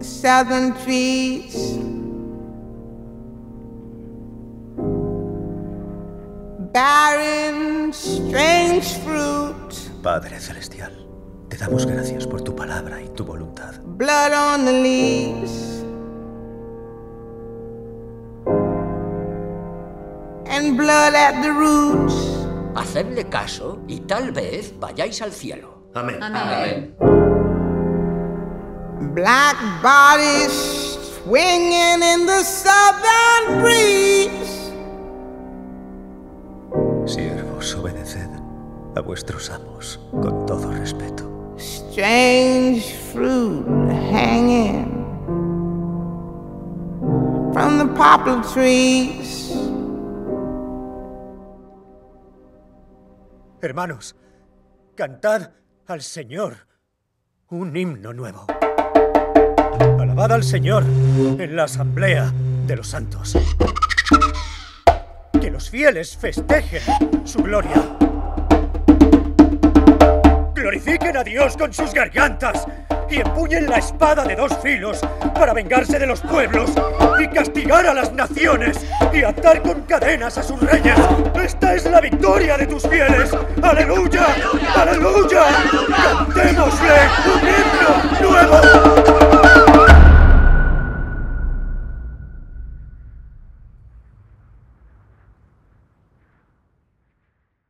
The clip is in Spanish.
southern trees. Barren, strange fruit. Padre Celestial, te damos gracias por tu palabra y tu voluntad. Blood on the leaves. And blood at the roots. Hacedle caso y tal vez vayáis al cielo. Amén. Amén. Black bodies swinging in the southern breeze. Siervos, obedeced a vuestros amos con todo respeto. Strange fruit hanging from the poplar trees. Hermanos, cantad al Señor un himno nuevo. Al Señor en la asamblea de los santos. Que los fieles festejen su gloria. Glorifiquen a Dios con sus gargantas y empuñen la espada de dos filos para vengarse de los pueblos y castigar a las naciones y atar con cadenas a sus reyes. Esta es la victoria de tus fieles. ¡Aleluya! ¡Aleluya! ¡Cantad